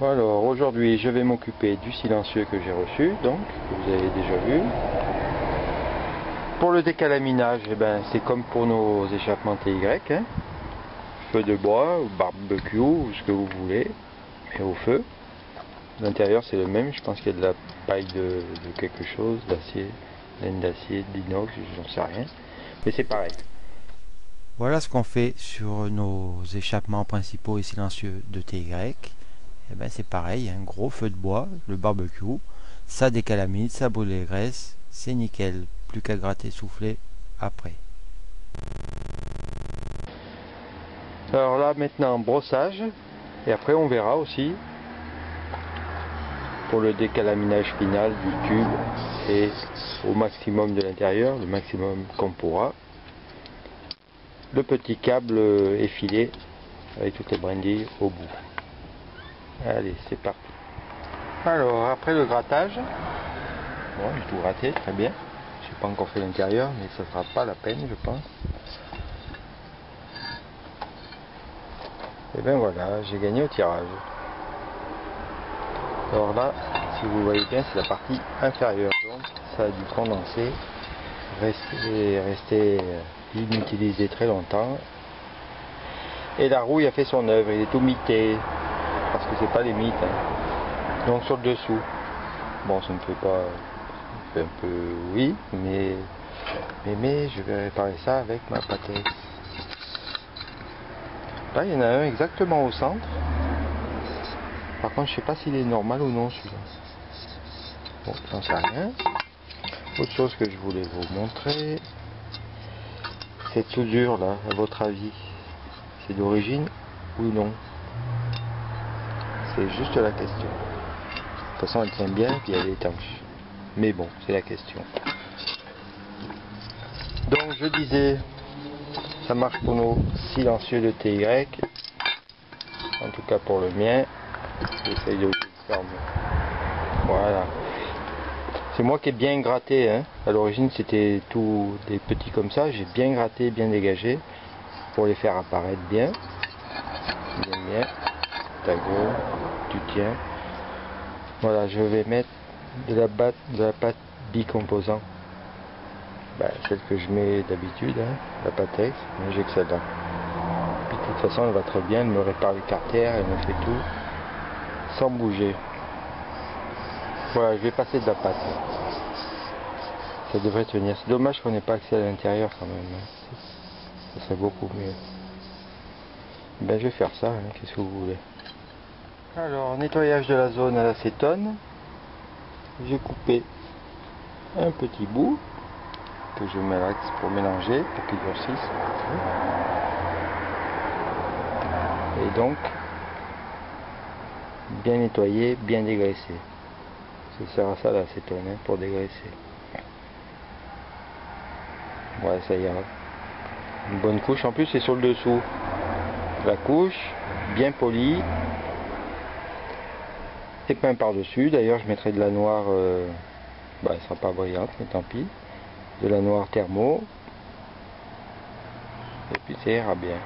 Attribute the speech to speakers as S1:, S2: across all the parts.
S1: Alors aujourd'hui je vais m'occuper du silencieux que j'ai reçu, donc que vous avez déjà vu. Pour le décalaminage, eh ben, c'est comme pour nos échappements TY, hein. feu de bois ou barbecue ou ce que vous voulez, mais au feu. L'intérieur c'est le même, je pense qu'il y a de la paille de, quelque chose, d'acier, laine d'acier, d'inox, j'en sais rien, mais c'est pareil.
S2: Voilà ce qu'on fait sur nos échappements principaux et silencieux de TY. Eh ben c'est pareil, un gros feu de bois, le barbecue, ça décalamine, ça brûle les graisses, c'est nickel, plus qu'à gratter, souffler après.
S1: Alors là maintenant brossage, et après on verra aussi pour le décalaminage final du tube et au maximum de l'intérieur, le maximum qu'on pourra. Le petit câble effilé avec toutes les brindilles au bout. Allez, c'est parti. Alors, après le grattage, bon, j'ai tout gratté, très bien. Je n'ai pas encore fait l'intérieur, mais ça ne sera pas la peine, je pense. Et bien voilà, j'ai gagné au tirage. Alors là, si vous voyez bien, c'est la partie inférieure. Donc, ça a dû condenser, rester, rester inutilisé très longtemps. Et la rouille a fait son œuvre, il est tout mité parce que c'est pas les mythes. Hein. Donc sur le dessous, bon ça me fait pas, un peu oui, mais, mais, mais je vais réparer ça avec ma pâtée. Là il y en a un exactement au centre. Par contre je sais pas s'il est normal ou non celui-là. Bon, j'en sais rien. Autre chose que je voulais vous montrer, cette soudure là, à votre avis, c'est d'origine ou non? C'est juste la question. De toute façon, elle tient bien et elle est étanche. Mais bon, c'est la question. Donc, je disais, ça marche pour nos silencieux de TY. En tout cas pour le mien. De. Voilà. C'est moi qui ai bien gratté. Hein. À l'origine, c'était tout des petits comme ça. J'ai bien gratté, bien dégagé pour les faire apparaître bien. Tu tiens. Voilà, je vais mettre de la, pâte, de la pâte bicomposant. Ben, celle que je mets d'habitude, hein, la pâte mais j'ai que celle-là. de toute façon, elle va très bien, elle me répare les cartères, elle me fait tout, sans bouger. Voilà, je vais passer de la pâte. Ça devrait tenir. C'est dommage qu'on n'ait pas accès à l'intérieur quand même. Hein. Ça serait beaucoup mieux. Ben, je vais faire ça, hein, qu'est-ce que vous voulez. Alors, nettoyage de la zone à l'acétone. J'ai coupé un petit bout que je l'axe pour mélanger, pour qu'il. Et donc, bien nettoyer, bien dégraisser. Ça sert à ça l'acétone, hein, pour dégraisser. Ouais, ça ira. Une bonne couche, en plus c'est sur le dessous. La couche, bien polie, peint par-dessus. D'ailleurs, je mettrai de la noire, euh, bah, elle sera pas brillante, mais tant pis. De la noire thermo. Et puis ça ira bien.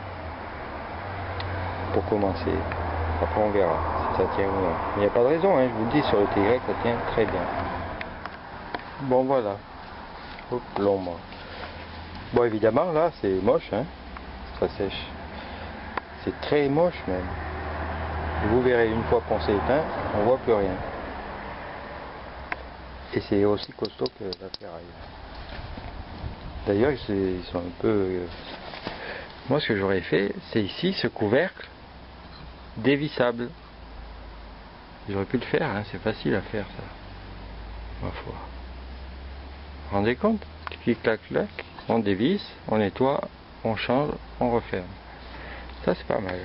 S1: Pour commencer. Après, on verra si ça tient ou non. Il n'y a pas de raison, hein, je vous le dis, sur le TY, ça tient très bien. Bon, voilà. Hop, l'ombre. Bon, évidemment, là, c'est moche, hein. Ça sèche. C'est très moche, même vous verrez une fois qu'on s'est éteint, on voit plus rien. Et c'est aussi costaud que la ferraille. D'ailleurs, ils sont un peu... Euh, moi, ce que j'aurais fait, c'est ici ce couvercle dévissable. J'aurais pu le faire, hein, c'est facile à faire ça. Ma foi. Vous vous rendez compte? Clic, clac, clac, on dévisse, on nettoie, on change, on referme. Ça, c'est pas mal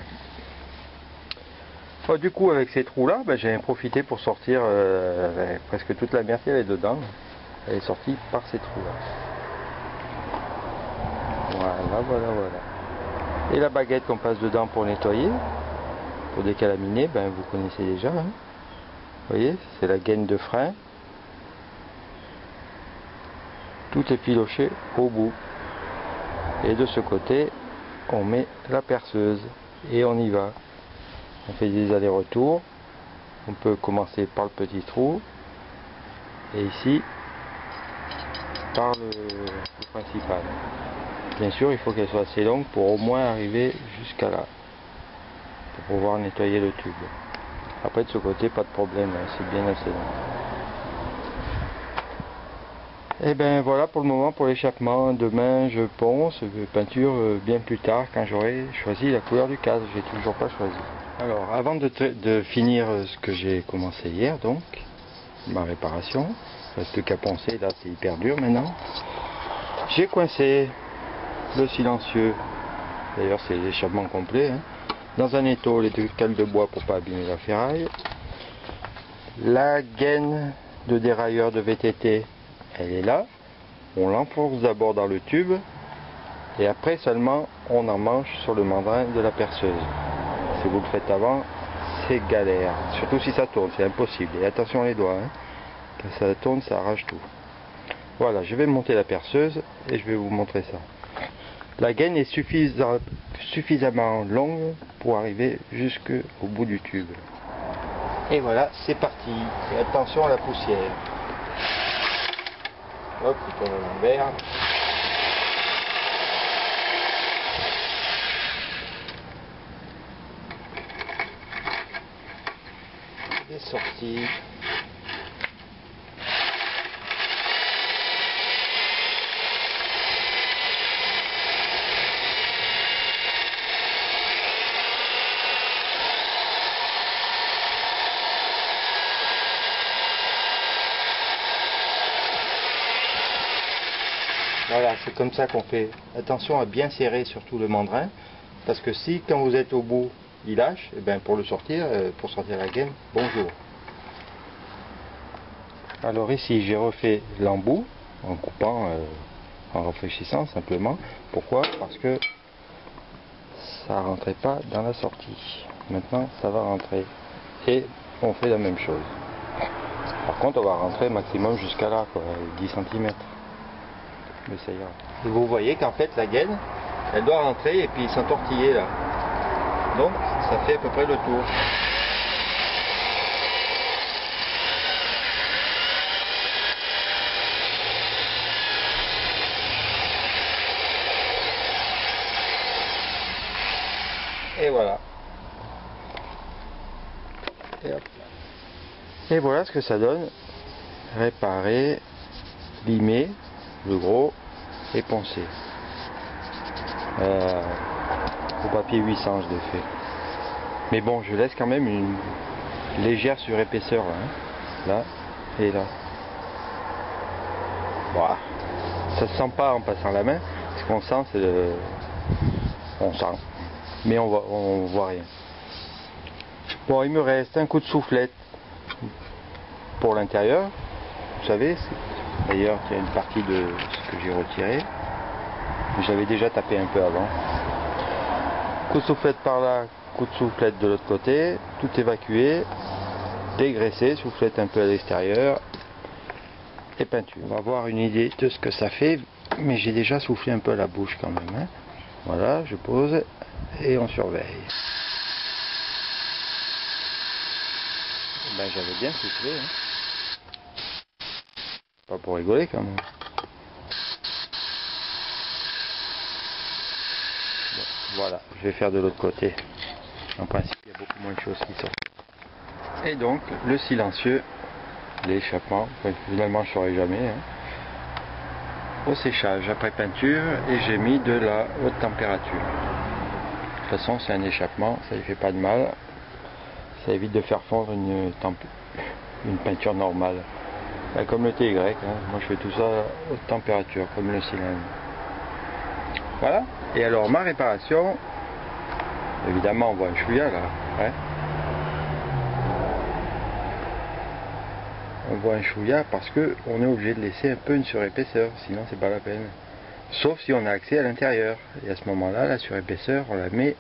S1: du coup, avec ces trous-là, ben, j'ai profité pour sortir euh, presque toute la merde qui avait dedans. Elle est sortie par ces trous-là. Voilà, voilà, voilà. Et la baguette qu'on passe dedans pour nettoyer, pour décalaminer, ben, vous connaissez déjà. Hein. Vous voyez, c'est la gaine de frein. Tout est piloché au bout. Et de ce côté, on met la perceuse et on y va on fait des allers-retours on peut commencer par le petit trou et ici par le, principal. Bien sûr, il faut qu'elle soit assez longue pour au moins arriver jusqu'à là, pour pouvoir nettoyer le tube. Après de ce côté, pas de problème, hein, c'est bien assez long. Et ben voilà pour le moment pour l'échappement. Demain je ponce, peinture euh, bien plus tard quand j'aurai choisi la couleur du cadre. J'ai toujours pas choisi. Alors avant de, finir ce que j'ai commencé hier donc, ma réparation, reste qu'à poncer, là c'est hyper dur maintenant. J'ai coincé le silencieux, d'ailleurs c'est l'échappement complet, hein. dans un étau les deux cales de bois pour pas abîmer la ferraille. La gaine de dérailleur de VTT elle est là, on l'enfonce d'abord dans le tube et après seulement on en manche sur le mandrin de la perceuse. Si vous le faites avant, c'est galère, surtout si ça tourne, c'est impossible. Et attention les doigts, hein. quand ça tourne, ça arrache tout. Voilà, je vais monter la perceuse et je vais vous montrer ça. La gaine est suffisamment longue pour arriver jusqu'au bout du tube. Et voilà, c'est parti. Et attention à la poussière. Hop, à l'envers. Voilà, c'est comme ça qu'on fait. Attention à bien serrer surtout le mandrin, parce que si quand vous êtes au bout, il lâche, et eh bien pour le sortir, euh, pour sortir la gaine, bonjour. Alors ici j'ai refait l'embout en coupant, euh, en réfléchissant simplement. Pourquoi? Parce que ça rentrait pas dans la sortie. Maintenant ça va rentrer. Et on fait la même chose. Par contre on va rentrer maximum jusqu'à là, 10 cm mais ça ira. Et vous voyez qu'en fait la gaine, elle doit rentrer et puis s'entortiller là. Donc ça fait à peu près le tour. Et voilà. Et, voilà ce que ça donne. Réparer, limer, le gros et poncé. Euh, au papier 800 je l'ai fait. Mais bon, je laisse quand même une légère surépaisseur là, hein. là et là. Voilà. Ça se sent pas en passant la main. Ce qu'on sent, c'est le... On sent. Mais on voit, on voit rien. Bon, il me reste un coup de soufflette pour l'intérieur. Vous savez, D'ailleurs, il y a une partie de ce que j'ai retiré. J'avais déjà tapé un peu avant. Coup de soufflette par là, coup de soufflette de l'autre côté, tout évacué, dégraissé, soufflette un peu à l'extérieur et peinture. On va avoir une idée de ce que ça fait, mais j'ai déjà soufflé un peu à la bouche quand même. Hein. Voilà, je pose et on surveille. Ben, j'avais bien soufflé. Hein. Pas pour rigoler quand même. voilà, je vais faire de l'autre côté. En principe, il y a beaucoup moins de choses qui sortent. Et donc, le silencieux, l'échappement, finalement je ne saurais jamais, hein. au séchage après peinture et j'ai mis de la haute température. De toute façon, c'est un échappement, ça ne fait pas de mal. Ça évite de faire fondre une, peinture normale. Ben, comme le TY, hein. moi je fais tout ça haute température, comme le cylindre. Voilà. Et alors ma réparation, évidemment on voit un chouïa là. Hein. on voit un chouïa parce que on est obligé de laisser un peu une surépaisseur, sinon c'est pas la peine. Sauf si on a accès à l'intérieur. Et à ce moment-là, la surépaisseur, on la met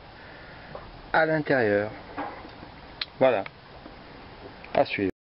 S1: à l'intérieur. Voilà. À suivre.